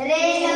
Reino